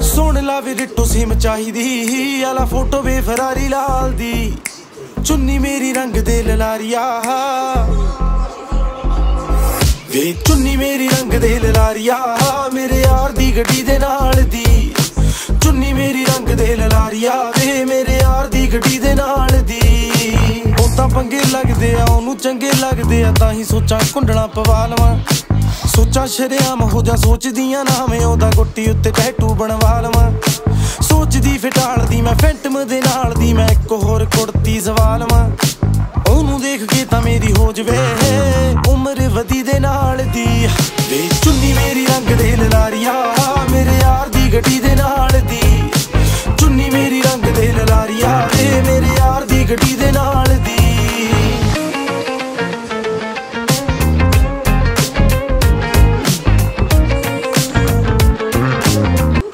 ਸੋਹਣ ਲਾਵੇ ਰਿੱਟੋ ਸਿਮ ਚਾਹੀਦੀ। ਆਲਾ ਫੋਟੋ ਵੇ ਫਰਾਰੀ ਲਾਲ ਦੀ। ਚੁੰਨੀ ਮੇਰੀ ਰੰਗ ਦੇ ਲਲਾਰੀਆ। ਵੇ ਚੁੰਨੀ ਮੇਰੀ ਰੰਗ ਦੇ ਲਲਾਰੀਆ। ਮੇਰੇ ਯਾਰ ਦੀ ਗੱਡੀ ਦੇ ਨਾਲ ਦੀ। ਚੁੰਨੀ ਮੇਰੀ ਰੰਗ ਦੇ ਲਲਾਰੀਆ। ਵੇ ਮੇਰੇ ਯਾਰ ਦੀ ਗੱਡੀ ਦੇ ਨਾਲ ਦੀ। ਉਹ ਤਾਂ ਪੰਗੇ ਲੱਗਦੇ ਆ, ਉਹਨੂੰ ਚੰਗੇ ਲੱਗਦੇ ਆ, ਤਾਂ ਹੀ ਸੋਚਾਂ ਕੁੰਡਣਾ ਪਵਾ ਲਵਾਂ। ਸੋਚਾਂ ਸ਼ਰਿਆਮ ਹੋ ਜਾ ਸੋਚਦੀਆਂ ਨਾ ਉਹਦਾ ਗੁੱਟੀ ਉੱਤੇ ਟੈਟੂ ਬਣਵਾ ਲਵਾਂ। ਸੋਚਦੀ ਫਟਾਲ ਦੀ ਮੈਂ ਫੈਂਟਮ ਦੇ ਨਾਲ ਦੀ ਮੈਂ ਇੱਕ ਹੋਰ ਕੁੜਤੀ ਸਵਾਲ ਲਵਾਂ ਉਹਨੂੰ ਦੇਖ ਕੇ ਤਾਂ ਮੇਰੀ ਹੋ ਜਵੇ, ਉਮਰ ਵਧੀ ਦੇ ਨਾਲ ਦੀ। ਵੇ ਚੁੰਨੀ ਮੇਰੀ ਰੰਗ ਦੇ ਲਲਾਰੀਆਂ